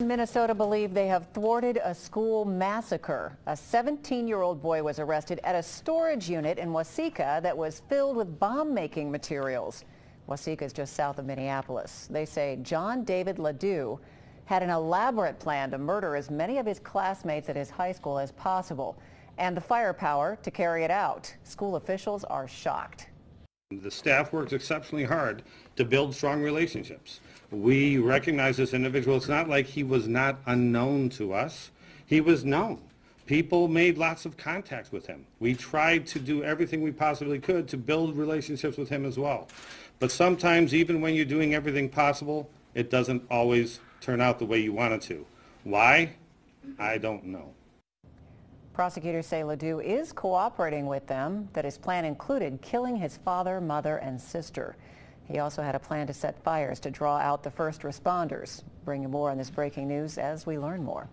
Minnesota believe they have thwarted a school massacre. A 17-year-old boy was arrested at a storage unit in Waseca that was filled with bomb-making materials. Waseca is just south of Minneapolis. They say John David Ladue had an elaborate plan to murder as many of his classmates at his high school as possible and the firepower to carry it out. School officials are shocked. The staff works exceptionally hard to build strong relationships. We recognize this individual. It's not like he was not unknown to us. He was known. People made lots of contacts with him. We tried to do everything we possibly could to build relationships with him as well. But sometimes, even when you're doing everything possible, it doesn't always turn out the way you want it to. Why? I don't know. Prosecutors say Ladue is cooperating with them, that his plan included killing his father, mother, and sister. He also had a plan to set fires to draw out the first responders. Bringing more on this breaking news as we learn more.